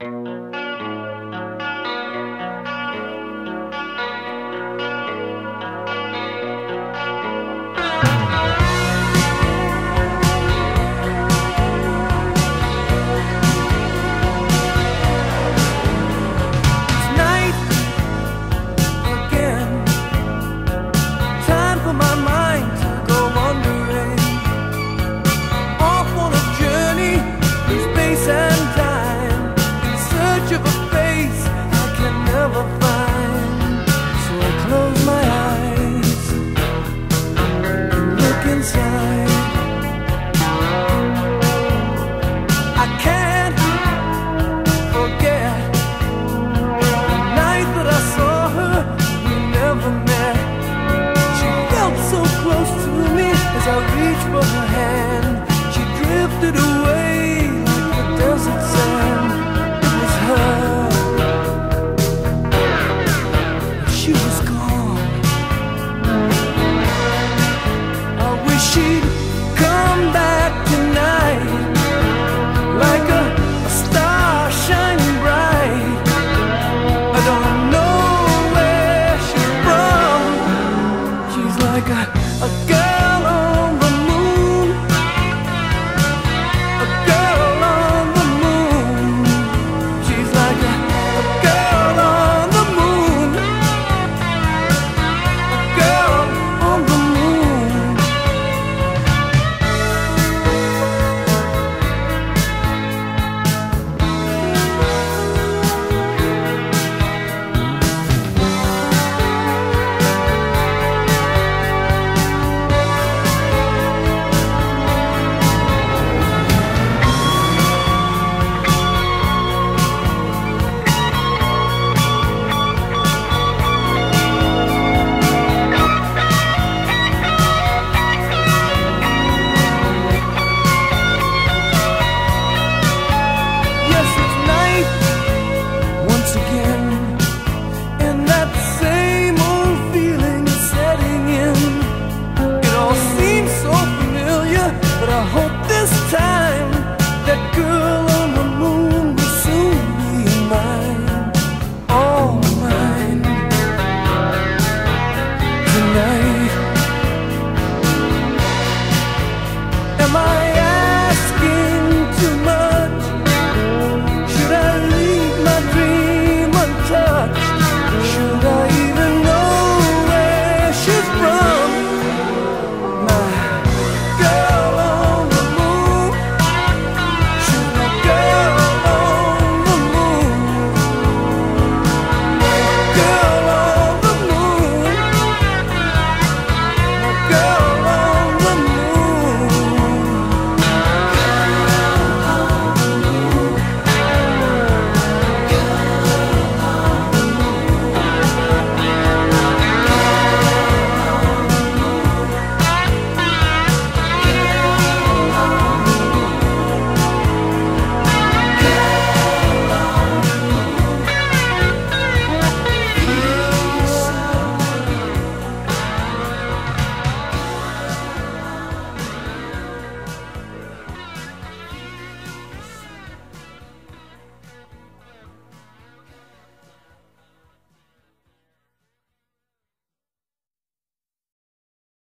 Bye. this time that good